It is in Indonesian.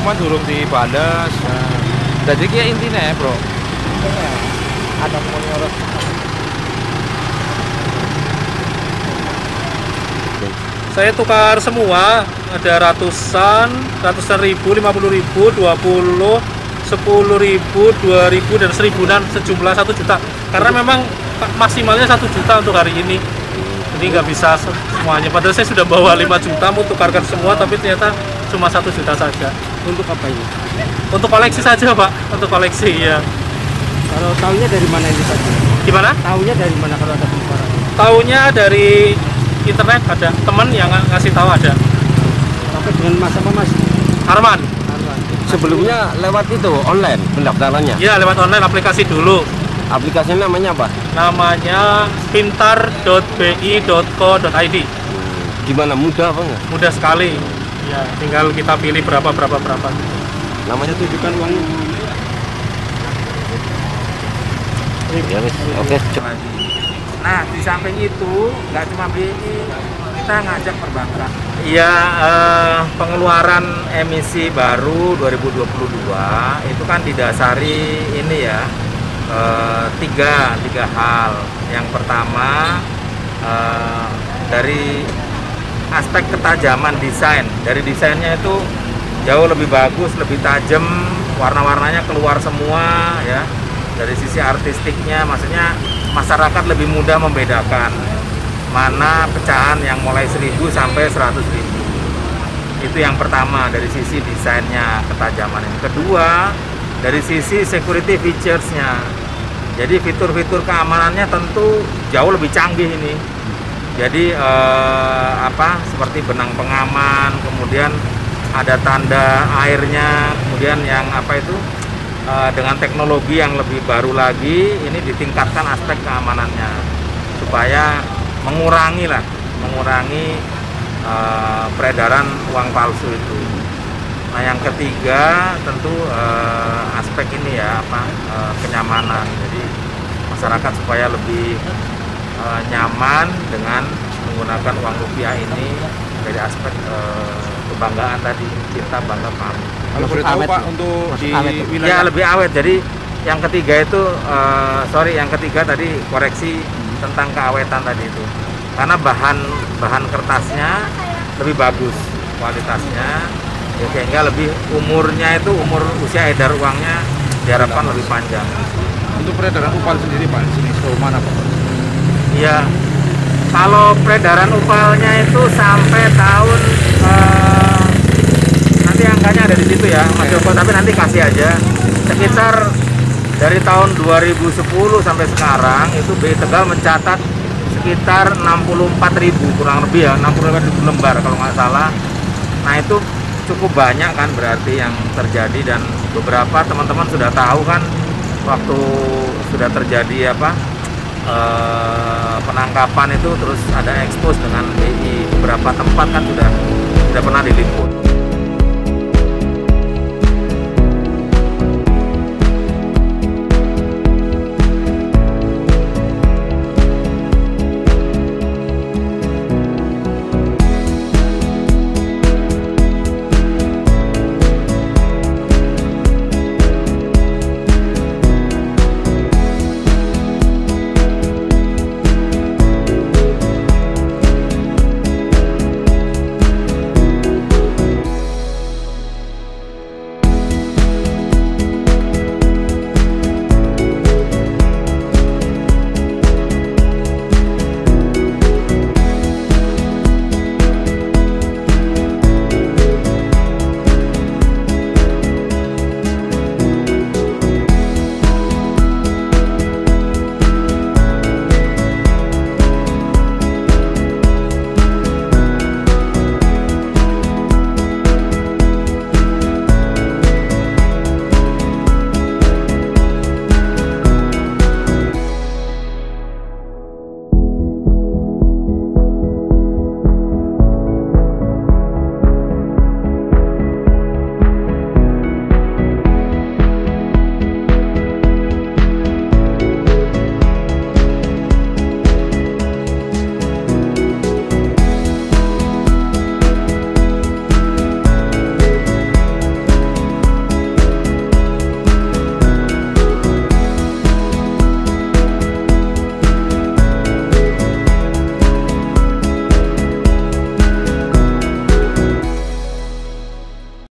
cuma durung dibales. Nah, jadi kayak intinya ya, Bro. ada mau nyorot Saya tukar semua, ada ratusan, ratusan ribu, lima puluh ribu, dua puluh, sepuluh ribu, dua ribu dan seribuan sejumlah satu juta. Karena memang maksimalnya satu juta untuk hari ini. Jadi nggak bisa semuanya. Padahal saya sudah bawa 5 juta mau tukarkan semua, tapi ternyata cuma satu juta saja. Untuk apa ini Untuk koleksi saja pak, untuk koleksi ya. kalau tahunya dari mana ini tadi Gimana? tahunya dari mana kalau ada pengeluaran Taunya dari internet ada teman yang ng- ngasih tahu ada. sampai dengan mas apa mas Arman, Arwan Sebelumnya lewat itu online pendaftarannya. ya lewat online aplikasi dulu. Aplikasinya namanya apa? namanya pintar.bi.co.id Gimana mudah apa enggak? mudah sekali ya tinggal kita pilih berapa berapa berapa Namanya tunjukkan uangnya ya wis. Oke. Nah, di samping itu nggak cuma BI, kita ngajak perbankan. Iya eh, pengeluaran emisi baru 2022 itu kan didasari ini ya eh, tiga tiga hal yang pertama eh, dari aspek ketajaman desain. Dari desainnya itu jauh lebih bagus lebih tajam warna-warnanya keluar semua ya. Dari sisi artistiknya maksudnya masyarakat lebih mudah membedakan mana pecahan yang mulai 1000 sampai 100 ribu. Itu yang pertama dari sisi desainnya ketajaman. Yang kedua dari sisi security featuresnya. Jadi fitur-fitur keamanannya tentu jauh lebih canggih ini jadi eh, apa seperti benang pengaman kemudian ada tanda airnya kemudian yang apa itu eh, dengan teknologi yang lebih baru lagi ini ditingkatkan aspek keamanannya. Supaya mengurangi lah mengurangi eh, peredaran uang palsu itu. Nah yang ketiga tentu eh, aspek ini ya apa eh, kenyamanan. Jadi masyarakat supaya lebih eh, nyaman dengan menggunakan uang rupiah ini dari aspek eh, kebanggaan tadi cinta bangga pamit Kalau boleh tahu Pak untuk di awet tuh. ya wilayah lebih awet. Jadi yang ketiga itu eh, sorry yang ketiga tadi koreksi tentang keawetan tadi itu. Karena bahan bahan kertasnya lebih bagus kualitasnya. Ya, sehingga lebih umurnya itu umur usia edar uangnya diharapkan lebih panjang. Untuk peredaran upal sendiri Pak di sini mana Pak? Iya. Kalau peredaran upalnya itu sampai tahun eh, nanti angkanya ada di situ ya Mas Oke. Joko tapi nanti kasih aja. Sekitar dari tahun 2010 sampai sekarang itu BI Tegal mencatat sekitar 64.000 kurang lebih ya 64.000 lembar kalau nggak salah. Nah itu cukup banyak kan berarti yang terjadi dan beberapa teman-teman sudah tahu kan waktu sudah terjadi apa eh, penangkapan itu terus ada ekspos dengan BI beberapa tempat kan sudah sudah pernah diliput.